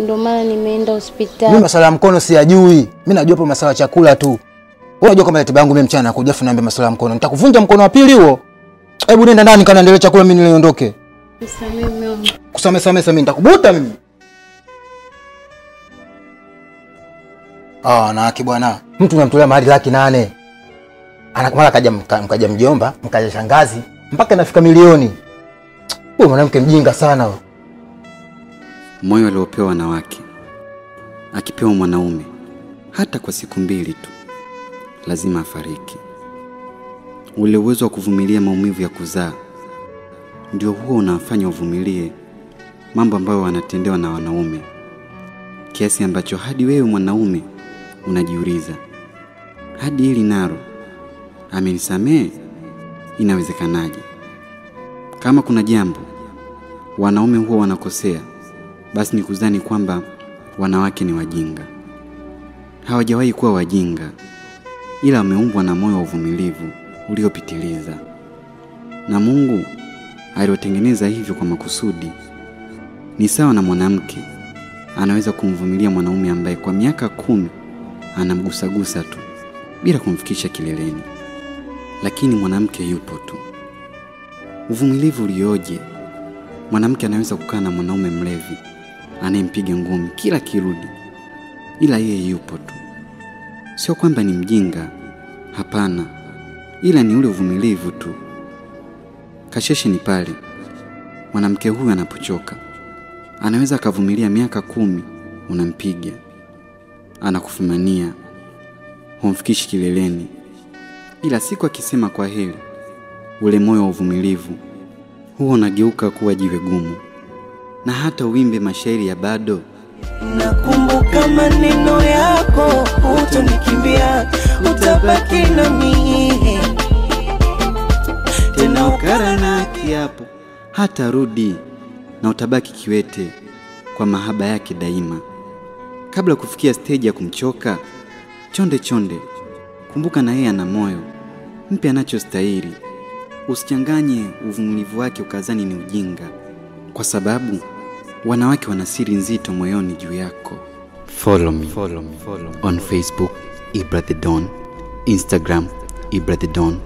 ndio maana nimeenda hospitali. Mimi masuala ya mkono siyajui. Mimi najua hapo masuala ya chakula tu. Wewe unajua kama ratiba yangu mimi mchana nakuja afu niambia masuala ya mkono. Nitakuvunja mkono wa pili huo. Hebu nenda ndani kana endelee chakula mimi niliondoke. Nisamehe mume wangu. Kusamea samea mimi nitakubuta mimi. Ah, na haki bwana. Mtu unamtolea mahali laki nane. Anakumala kaja mka, mkaja mjomba, mkaja shangazi, mpaka inafika milioni. Wewe mwanamke mjinga sana wewe. Moyo aliopewa wanawake akipewa mwanaume hata kwa siku mbili tu, lazima afariki. Ule uwezo wa kuvumilia maumivu ya kuzaa ndio huo unawafanya uvumilie mambo ambayo wanatendewa na wanaume, kiasi ambacho hadi wewe mwanaume unajiuliza, hadi hili naro amenisamehe? Inawezekanaje? Kama kuna jambo wanaume huwa wanakosea, basi ni kudhani kwamba wanawake ni wajinga. Hawajawahi kuwa wajinga, ila wameumbwa na moyo wa uvumilivu uliopitiliza, na Mungu aliotengeneza hivyo kwa makusudi. Ni sawa na mwanamke anaweza kumvumilia mwanaume ambaye kwa miaka kumi anamgusagusa tu bila kumfikisha kileleni, lakini mwanamke yupo tu. Uvumilivu ulioje! Mwanamke anaweza kukaa na mwanaume mlevi anayempiga ngumi kila kirudi, ila yeye yupo tu. Sio kwamba ni mjinga, hapana, ila ni ule uvumilivu tu. Kasheshe ni pale mwanamke huyu anapochoka, anaweza akavumilia miaka kumi, unampiga, anakufumania, humfikishi kileleni, ila siku akisema kwa heli ule moyo wa uvumilivu huo unageuka kuwa jiwe gumu, na hata uimbe mashairi ya bado Nakumbuka maneno yako, utonikimbia, utabaki na nami tena ukara na kiapo hata rudi na utabaki kiwete kwa mahaba yake daima. Kabla ya kufikia steji ya kumchoka, chonde chonde, kumbuka na yeye ana moyo, mpe anachostahili. Usichanganye uvumilivu wake ukazani ni ujinga, kwa sababu wanawake wana siri nzito moyoni juu yako. Follow me, Follow me. Follow me. on Facebook Ibra the Don, Instagram Ibra the Don